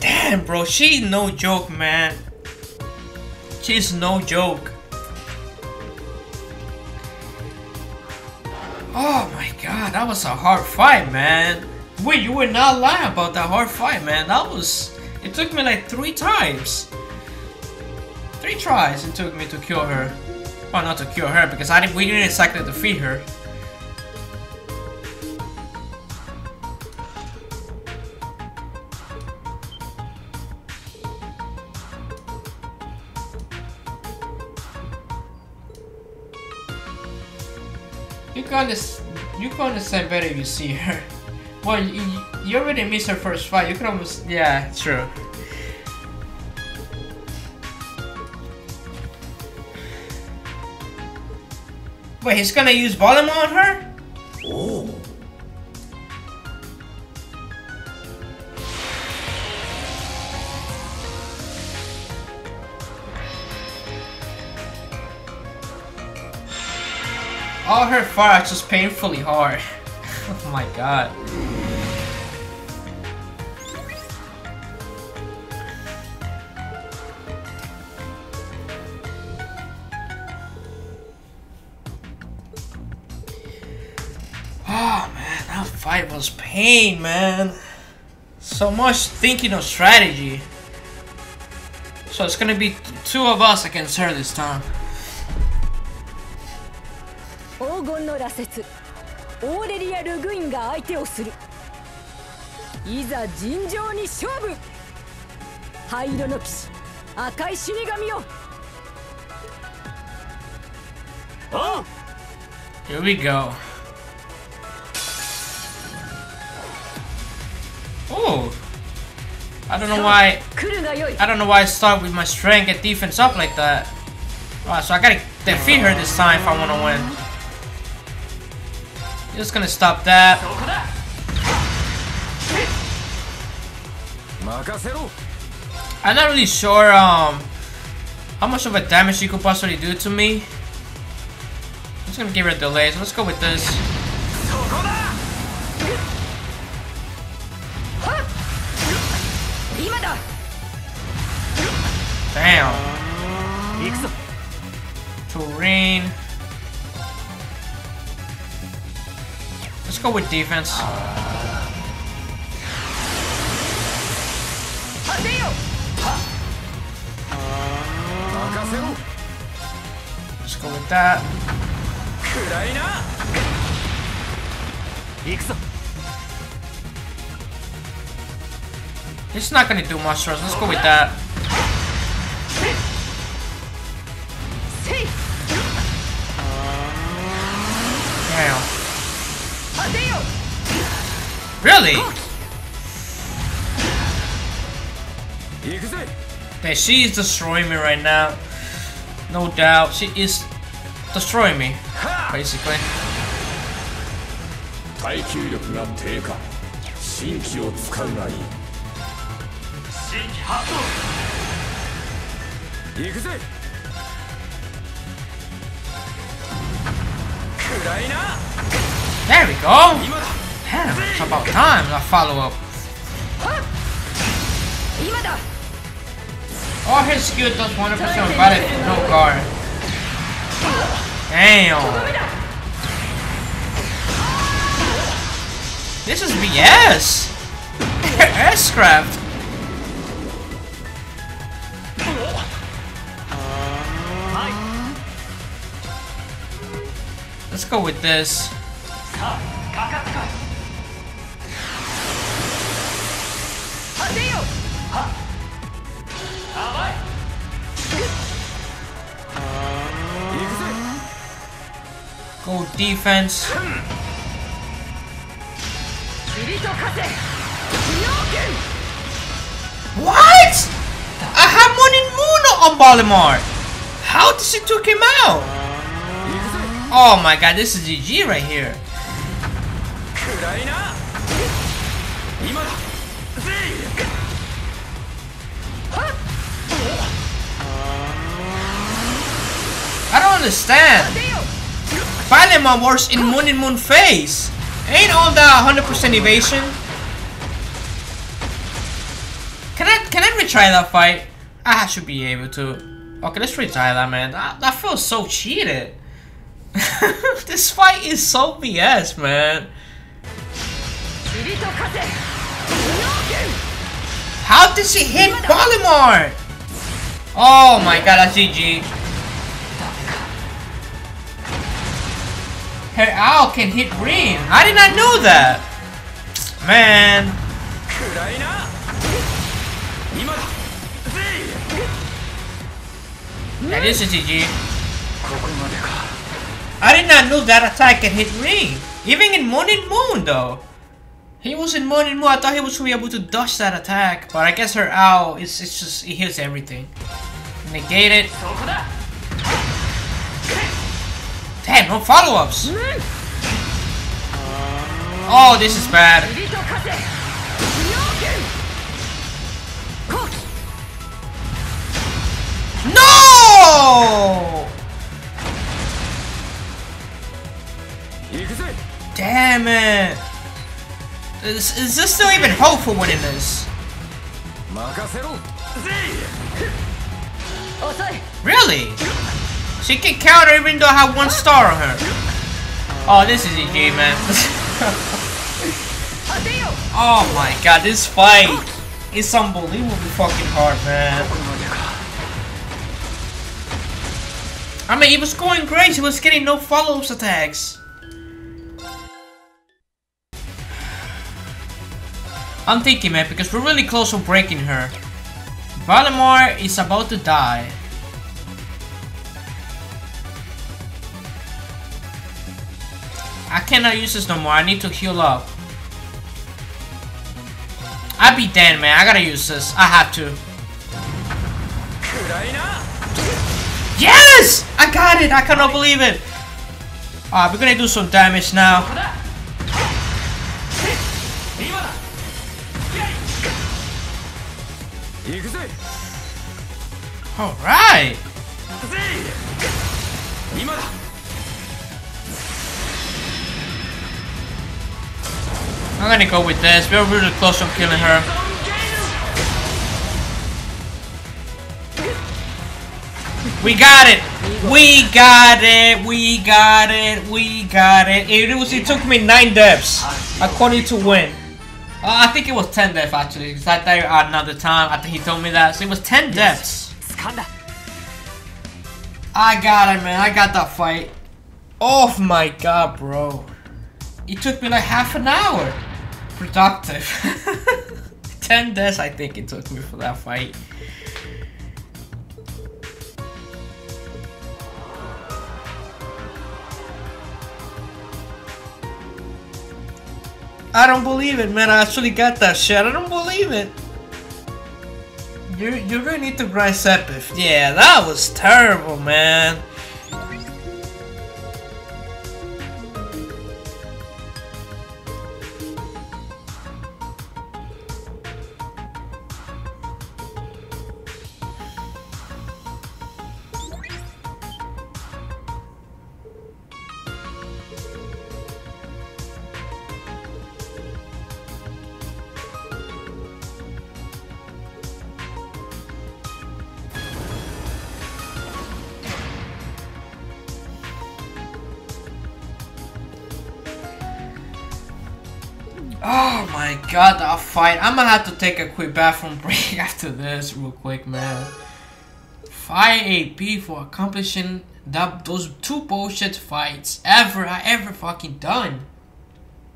Damn, bro, she's no joke, man. She's no joke. Oh my god, that was a hard fight, man. Wait, you were not lying about that hard fight, man. That was... It took me like three times. Three tries it took me to kill her. Well, not to kill her, because I didn't, we didn't exactly defeat her. You can you can understand better if you see her. Well, you, you already missed her first fight. You can almost, yeah, true. Wait, he's gonna use volume on her? All her fights was painfully hard. oh my god. Oh man, that fight was pain, man. So much thinking of strategy. So it's gonna be two of us against her this time. 黄金の羅刹オーレリア・ルグインが相手をするいざ尋常に勝負灰色の騎士赤い死神よ Here we go. Oh. I don't know why I don't know why I start with my strength and defense up like that. Alright, so I gotta defeat her this time if I wanna win. Just gonna stop that. I'm not really sure um how much of a damage she could possibly do to me. I'm just gonna give her a delay, so let's go with this. Damn. Terrain. go with defense. Let's go with that. It's not gonna do much for us. Let's go with that. Really? 行くぜ Hey, she is destroying me right now. No doubt. She is destroying me, basically. 耐久力が低下新規を使うがいい新規発動行くぜ暗いな There we go. Damn, it's about time I follow up. All his skill does 100% about it, no guard. Damn. This is BS! S crap! Uh, let's go with this. Go defense What? I have one in Moon on Valimar! How did she took him out? Oh my god, this is GG right here. I don't understand. Finally, my worst in Moon and Moon phase. Ain't all that 100% evasion? Can I can I retry that fight? I should be able to. Okay, let's retry that, man. That, that feels so cheated. this fight is so BS, man. How did she hit Valimar? Oh my god, that's GG. Her owl can hit green. I did not know that. Man. That is a GG. I did not know that attack can hit green. Even in Morning Moon though. He was in Morning Moon. I thought he was going to be able to dodge that attack. But I guess her owl, it's, it's just, it hits everything. Negate it. Damn, no follow-ups. Mm. Oh, this is bad. No! Damn it! Is, is this still even hope for winning this? Really? She can counter even though I have one star on her. Oh, this is EG, man. oh my god, this fight is unbelievably fucking hard, man. I mean, it was going great. He was getting no follow-ups attacks. I'm thinking, man, because we're really close to breaking her. Valimar is about to die. I cannot use this no more. I need to heal up. I be dead, man. I gotta use this. I have to. Yes! I got it! I cannot believe it! Alright, we're gonna do some damage now. Alright! I'm gonna go with this. We're really close on killing her. We got it! We got it! We got it! We got it! It was. It took me nine deaths, according to Win. Uh, I think it was ten deaths actually, because I died another time after he told me that. So it was ten deaths. I got it, man. I got that fight. Oh my god, bro. It took me like half an hour productive. 10 deaths I think it took me for that fight. I don't believe it, man. I actually got that shit. I don't believe it. You you really need to grind Sepith. Yeah, that was terrible, man. Oh my god, that fight. I'm gonna have to take a quick bathroom break after this real quick, man. 5 AP for accomplishing that those two bullshit fights ever I ever fucking done.